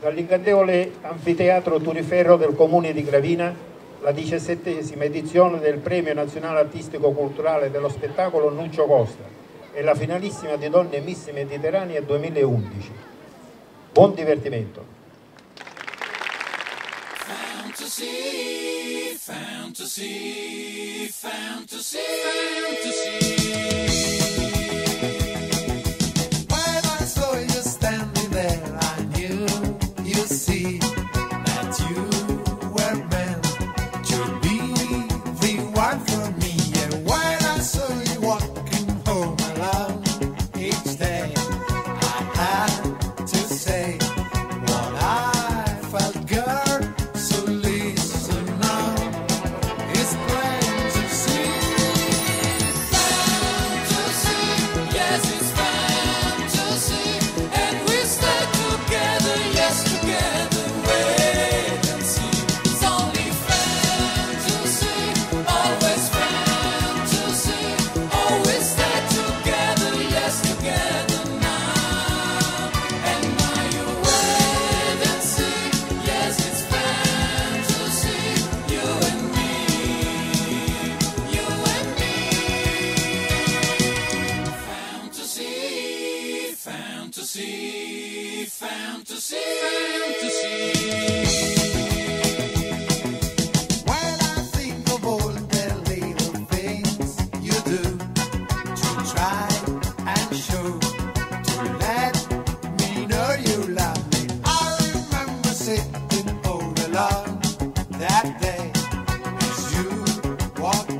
dall'incantevole anfiteatro Turiferro del comune di Gravina, la diciassettesima edizione del Premio Nazionale Artistico Culturale dello Spettacolo Nuccio Costa e la finalissima di Donne Miss Mediterranea 2011. Buon divertimento! Fantasy, fantasy, fantasy, love that day. As you walked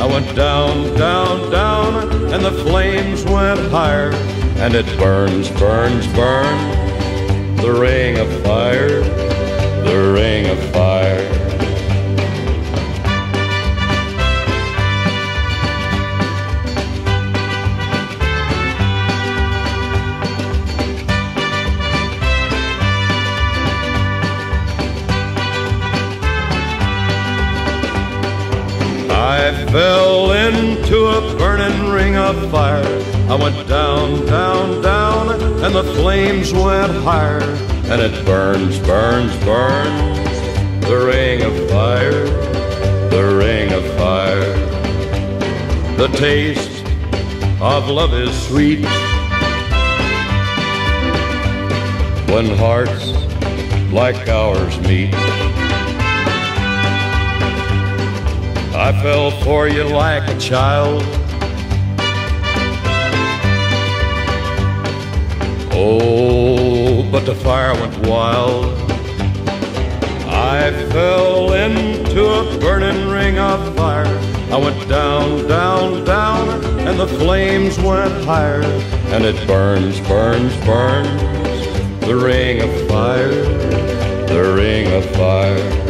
I went down, down, down, and the flames went higher, and it burns, burns, burns. The ring of fire, the fell into a burning ring of fire. I went down, down, down, and the flames went higher. And it burns, burns, burns, the ring of fire, the ring of fire. The taste of love is sweet, when hearts like ours meet. I fell for you like a child. Oh, but the fire went wild. I fell into a burning ring of fire. I went down, down, down, and the flames went higher. And it burns, burns, burns, the ring of fire, the ring of fire.